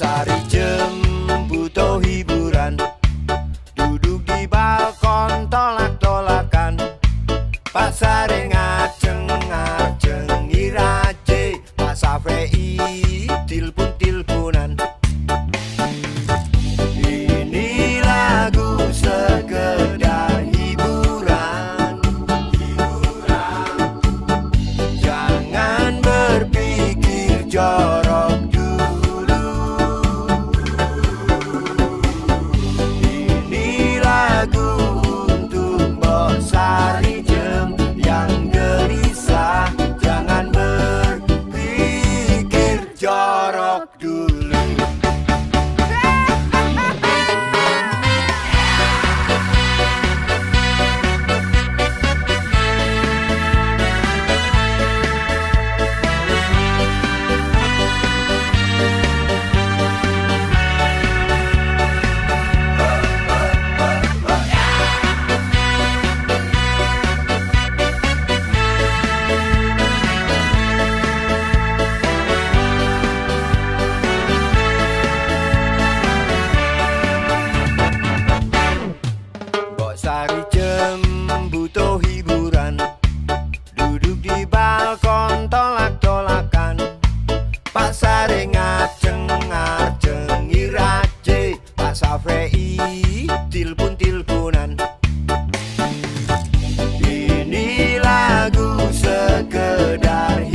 pasar good. hari jam butuh hiburan. Duduk di balkon tolak-tolakan. Pak sare ngaceng ngaceng irace Pak safrei tilpun tilpunan. Ini lagu sekedar